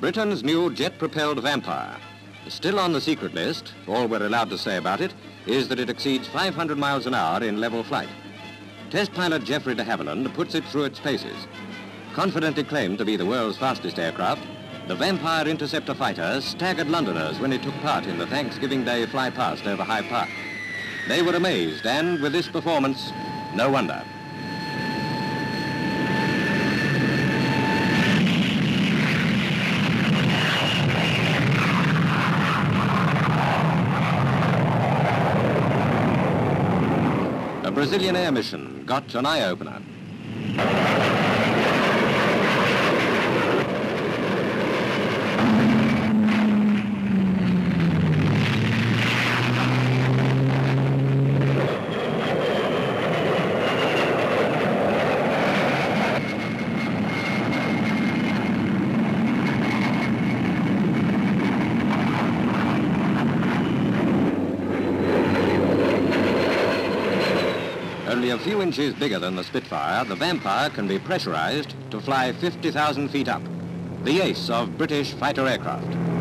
Britain's new jet-propelled Vampire. Still on the secret list, all we're allowed to say about it is that it exceeds 500 miles an hour in level flight. Test pilot Geoffrey de Havilland puts it through its paces. Confidently claimed to be the world's fastest aircraft, the Vampire interceptor fighter staggered Londoners when it took part in the Thanksgiving Day fly past over Hyde Park. They were amazed, and with this performance, no wonder. Brazilian air mission got an eye-opener. Only a few inches bigger than the Spitfire, the Vampire can be pressurized to fly 50,000 feet up. The ace of British fighter aircraft.